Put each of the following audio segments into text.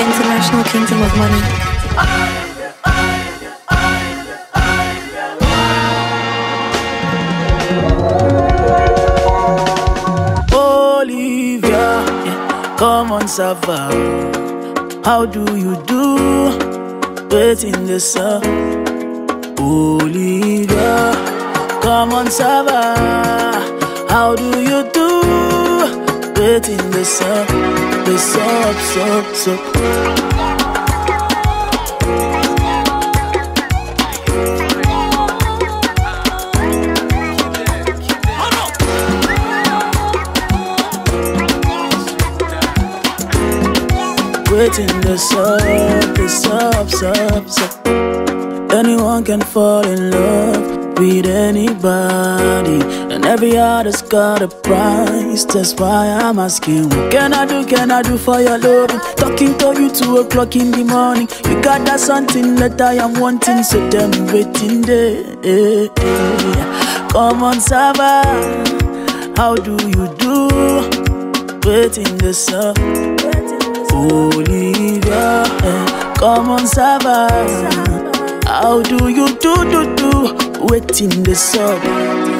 international kingdom of money. Olivia, come on, Sava. How do you do? Waiting the sun. Oh Olivia, come on, Sava. How do you do? Waiting the sun, the up, sun, sun. Waiting the sub, the sub, sub, sub. Anyone can fall in love with anybody, and every artist's got a price. That's why I'm asking, what can I do? Can I do for your loving? Talking to you two o'clock in the morning. You got that something that I am wanting, so me waiting there. Come on, Sava, how do you do? Waiting the sub. Olivia, come on, Sava. How do you do, do, do? Waiting the sub,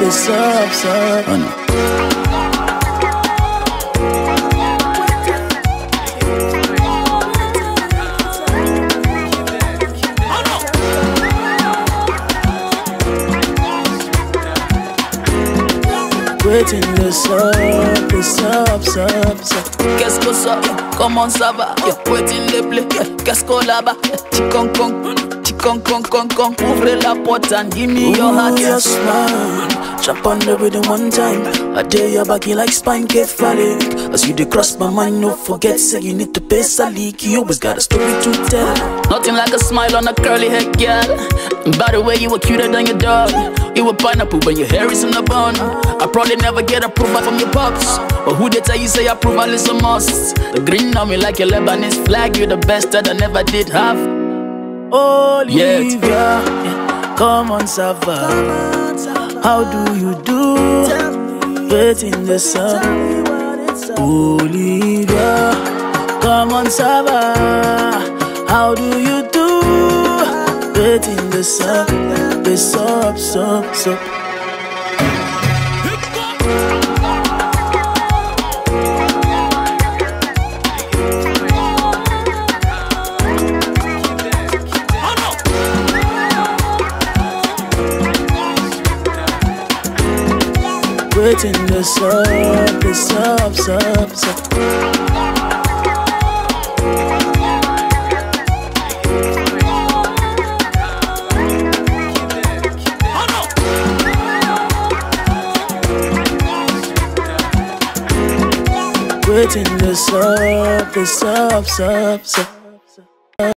the sub, sub. Oh, no. Waiting the sub, the sub, sub, sub. Qu'est-ce que ça Comment ça va? Waiting les blés yeah. Qu'est-ce qu'on là-bas Chikon kong Chikon kong kong kong Ouvrez la porte and give me your heart yes, man. Jump on the rhythm one time. I dare your body like spine cephalic. As you cross my mind, no forget, say you need to pay salik. You always got a story to tell. Nothing like a smile on a curly head girl. And By the way, you were cuter than your dog. You were pineapple when your hair is in the bun. I probably never get approval from your pops. But who they tell you say approval is a must? The green on me like your Lebanese flag. You're the best that I never did have Olivia, yeah, come on, Sava. How do you do? Waiting the sun. Olivia, come on, Sava. How do you do? Waiting the sun, the sub, sub, sub. Waiting the sub, the sub, sub, sub. Waiting the sub, the sub, sub, sub.